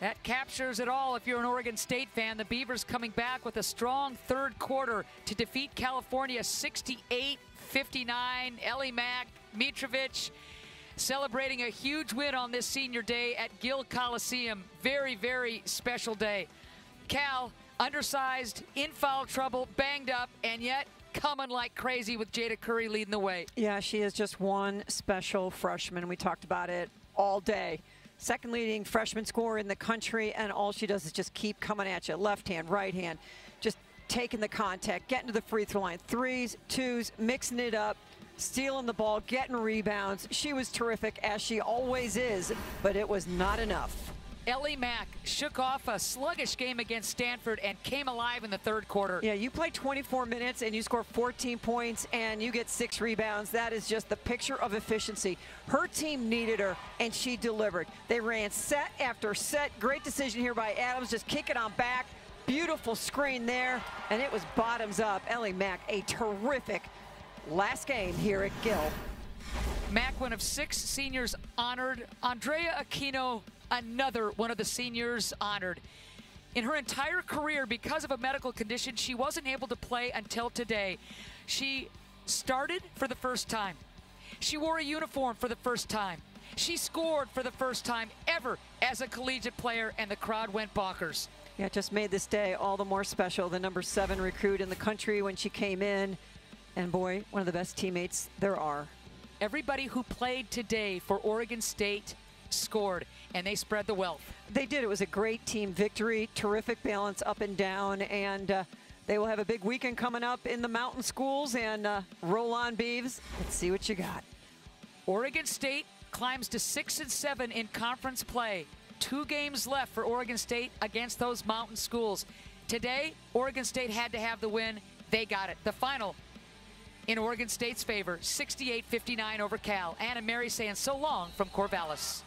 That captures it all if you're an Oregon State fan. The Beavers coming back with a strong third quarter to defeat California 68 59. Ellie Mack, Mitrovic celebrating a huge win on this senior day at Gill Coliseum. Very, very special day. Cal, undersized, in foul trouble, banged up, and yet coming like crazy with Jayda Curry leading the way. Yeah, she is just one special freshman. We talked about it all day. Second leading freshman scorer in the country, and all she does is just keep coming at you. Left hand, right hand, just taking the contact, getting to the free throw line. Threes, twos, mixing it up, stealing the ball, getting rebounds. She was terrific, as she always is, but it was not enough. Ellie Mack shook off a sluggish game against Stanford and came alive in the third quarter. Yeah, you play 24 minutes and you score 14 points and you get six rebounds. That is just the picture of efficiency. Her team needed her and she delivered. They ran set after set. Great decision here by Adams, just kick it on back. Beautiful screen there, and it was bottoms up. Ellie Mack, a terrific last game here at Gill. Mack, one of six seniors honored. Andrea Aquino another one of the seniors honored. In her entire career, because of a medical condition, she wasn't able to play until today. She started for the first time. She wore a uniform for the first time. She scored for the first time ever as a collegiate player, and the crowd went bonkers. Yeah, it just made this day all the more special. The number seven recruit in the country when she came in, and boy, one of the best teammates there are. Everybody who played today for Oregon State scored, and they spread the wealth. They did. It was a great team victory, terrific balance up and down, and uh, they will have a big weekend coming up in the mountain schools, and uh, roll on, Beavs. Let's see what you got. Oregon State climbs to six and seven in conference play. Two games left for Oregon State against those mountain schools. Today, Oregon State had to have the win. They got it. The final in Oregon State's favor, 68-59 over Cal. Anna Mary saying so long from Corvallis.